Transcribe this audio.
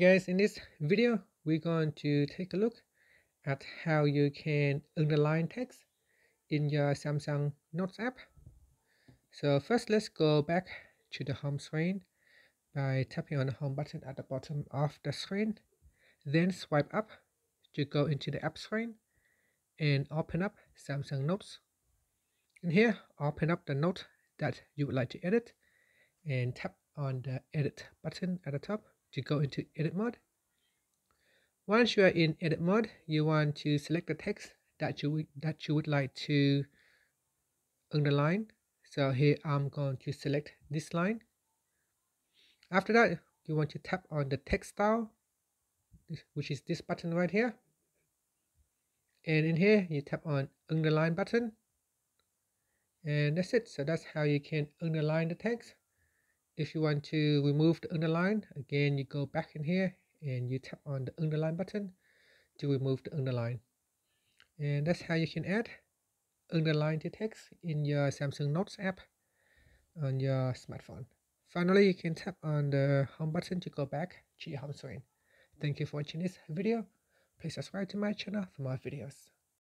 guys in this video we're going to take a look at how you can underline text in your Samsung Notes app. So first let's go back to the home screen by tapping on the home button at the bottom of the screen then swipe up to go into the app screen and open up Samsung Notes. And here open up the note that you would like to edit and tap on the edit button at the top to go into edit mode. Once you are in edit mode, you want to select the text that you that you would like to underline. So here I'm going to select this line. After that, you want to tap on the text style, which is this button right here. And in here, you tap on underline button. And that's it. So that's how you can underline the text if you want to remove the underline again you go back in here and you tap on the underline button to remove the underline. And that's how you can add underline to text in your Samsung Notes app on your smartphone. Finally you can tap on the home button to go back to your home screen. Thank you for watching this video. Please subscribe to my channel for more videos